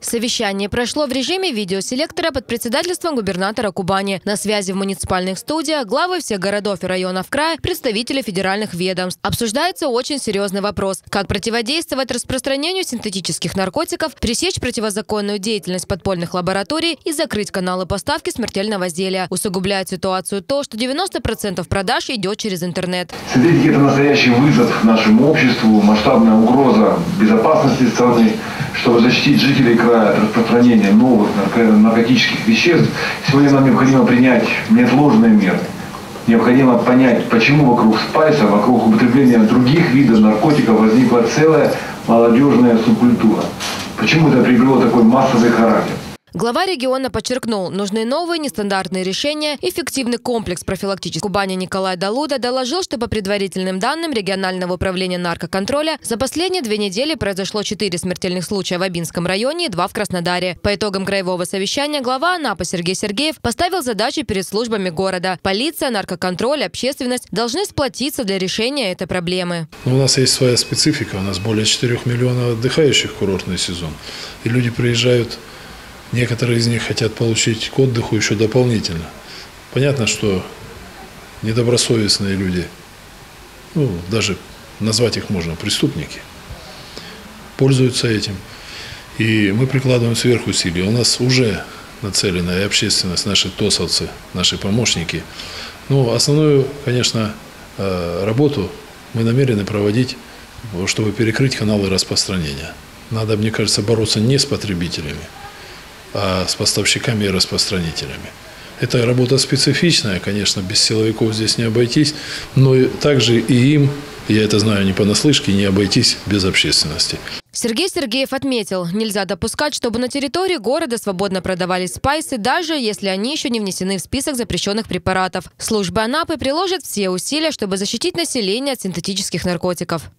Совещание прошло в режиме видеоселектора под председательством губернатора Кубани. На связи в муниципальных студиях главы всех городов и районов края, представители федеральных ведомств. Обсуждается очень серьезный вопрос. Как противодействовать распространению синтетических наркотиков, пресечь противозаконную деятельность подпольных лабораторий и закрыть каналы поставки смертельного зелья. Усугубляет ситуацию то, что 90% продаж идет через интернет. Синтетики – это настоящий вызов нашему обществу, масштабная угроза безопасности страны. Чтобы защитить жителей края от распространения новых наркотических веществ, сегодня нам необходимо принять неотложные меры. Необходимо понять, почему вокруг спайса, вокруг употребления других видов наркотиков возникла целая молодежная субкультура. Почему это приобрело такой массовый характер? Глава региона подчеркнул, нужны новые нестандартные решения, эффективный комплекс профилактических. Кубани Николай Далуда доложил, что по предварительным данным регионального управления наркоконтроля за последние две недели произошло четыре смертельных случая в Абинском районе и два в Краснодаре. По итогам краевого совещания глава Анапа Сергей Сергеев поставил задачи перед службами города. Полиция, наркоконтроль, общественность должны сплотиться для решения этой проблемы. У нас есть своя специфика. У нас более 4 миллионов отдыхающих в курортный сезон. И люди приезжают Некоторые из них хотят получить к отдыху еще дополнительно. Понятно, что недобросовестные люди, ну, даже назвать их можно преступники, пользуются этим. И мы прикладываем сверху усилия. У нас уже нацелена и общественность, наши тосовцы, наши помощники. Но основную, конечно, э, работу мы намерены проводить, чтобы перекрыть каналы распространения. Надо, мне кажется, бороться не с потребителями, а с поставщиками и распространителями. Это работа специфичная, конечно, без силовиков здесь не обойтись, но также и им, я это знаю не понаслышке, не обойтись без общественности. Сергей Сергеев отметил, нельзя допускать, чтобы на территории города свободно продавались спайсы, даже если они еще не внесены в список запрещенных препаратов. Служба Анапы приложит все усилия, чтобы защитить население от синтетических наркотиков.